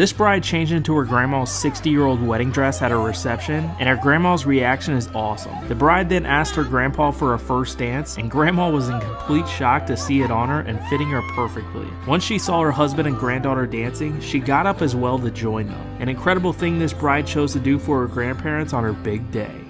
This bride changed into her grandma's 60 year old wedding dress at her reception, and her grandma's reaction is awesome. The bride then asked her grandpa for a first dance, and grandma was in complete shock to see it on her and fitting her perfectly. Once she saw her husband and granddaughter dancing, she got up as well to join them. An incredible thing this bride chose to do for her grandparents on her big day.